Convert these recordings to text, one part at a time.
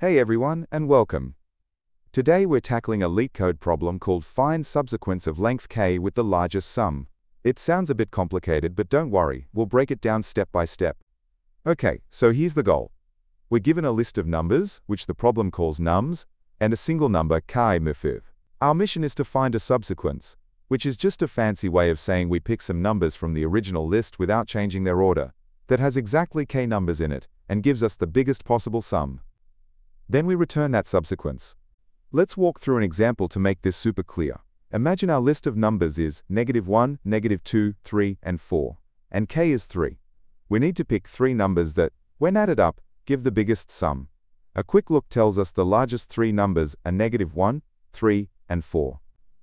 Hey everyone, and welcome. Today we're tackling a LeetCode problem called find subsequence of length k with the largest sum. It sounds a bit complicated, but don't worry, we'll break it down step by step. Okay, so here's the goal. We're given a list of numbers, which the problem calls nums, and a single number k mufiv. Our mission is to find a subsequence, which is just a fancy way of saying we pick some numbers from the original list without changing their order, that has exactly k numbers in it, and gives us the biggest possible sum. Then we return that subsequence. Let's walk through an example to make this super clear. Imagine our list of numbers is negative 1, negative 2, 3, and 4, and k is 3. We need to pick three numbers that, when added up, give the biggest sum. A quick look tells us the largest three numbers are negative 1, 3, and 4.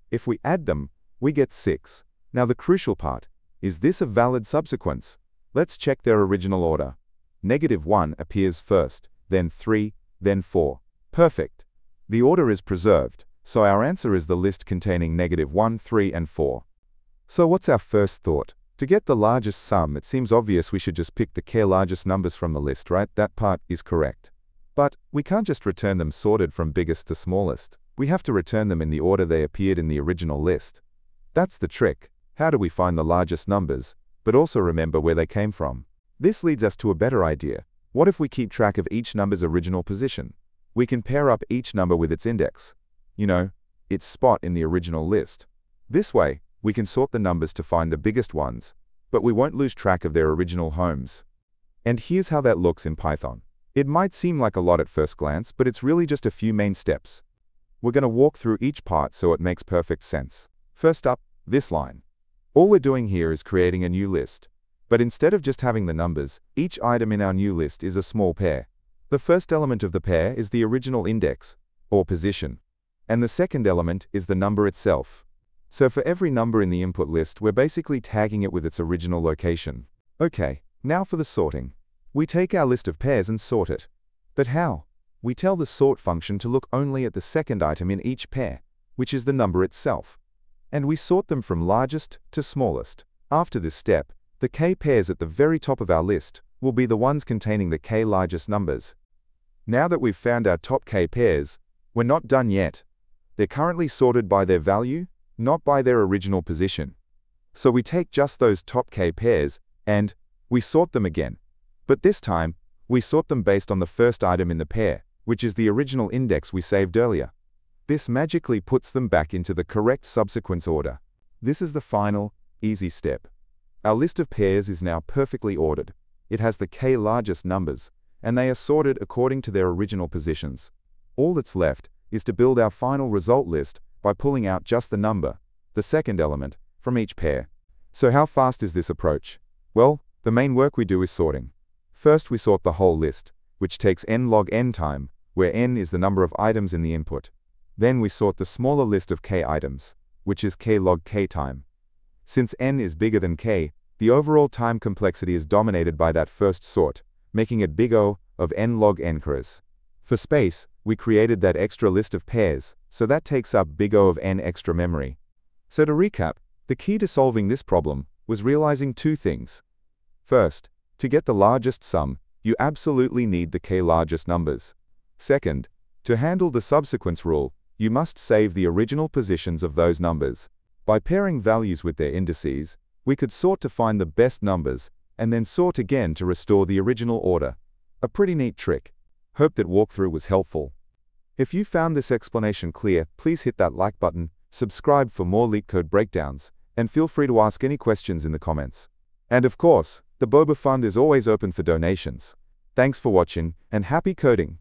If we add them, we get 6. Now the crucial part, is this a valid subsequence? Let's check their original order. Negative 1 appears first, then 3, then 4. Perfect. The order is preserved, so our answer is the list containing negative 1, 3, and 4. So what's our first thought? To get the largest sum, it seems obvious we should just pick the k largest numbers from the list, right? That part is correct. But we can't just return them sorted from biggest to smallest. We have to return them in the order they appeared in the original list. That's the trick. How do we find the largest numbers, but also remember where they came from? This leads us to a better idea. What if we keep track of each number's original position? We can pair up each number with its index. You know, its spot in the original list. This way, we can sort the numbers to find the biggest ones, but we won't lose track of their original homes. And here's how that looks in Python. It might seem like a lot at first glance, but it's really just a few main steps. We're going to walk through each part so it makes perfect sense. First up, this line. All we're doing here is creating a new list. But instead of just having the numbers, each item in our new list is a small pair. The first element of the pair is the original index, or position. And the second element is the number itself. So for every number in the input list, we're basically tagging it with its original location. Okay, now for the sorting. We take our list of pairs and sort it. But how? We tell the sort function to look only at the second item in each pair, which is the number itself and we sort them from largest to smallest. After this step, the k pairs at the very top of our list will be the ones containing the k largest numbers. Now that we've found our top k pairs, we're not done yet. They're currently sorted by their value, not by their original position. So we take just those top k pairs, and we sort them again. But this time, we sort them based on the first item in the pair, which is the original index we saved earlier. This magically puts them back into the correct subsequence order. This is the final, easy step. Our list of pairs is now perfectly ordered. It has the k largest numbers, and they are sorted according to their original positions. All that's left is to build our final result list by pulling out just the number, the second element, from each pair. So how fast is this approach? Well, the main work we do is sorting. First we sort the whole list, which takes n log n time, where n is the number of items in the input. Then we sort the smaller list of k items, which is k log k time. Since n is bigger than k, the overall time complexity is dominated by that first sort, making it big O of n log n. For space, we created that extra list of pairs, so that takes up big O of n extra memory. So to recap, the key to solving this problem was realizing two things. First, to get the largest sum, you absolutely need the k largest numbers. Second, to handle the subsequence rule, you must save the original positions of those numbers. By pairing values with their indices, we could sort to find the best numbers, and then sort again to restore the original order. A pretty neat trick. Hope that walkthrough was helpful. If you found this explanation clear, please hit that like button, subscribe for more LeetCode breakdowns, and feel free to ask any questions in the comments. And of course, the Boba Fund is always open for donations. Thanks for watching, and happy coding!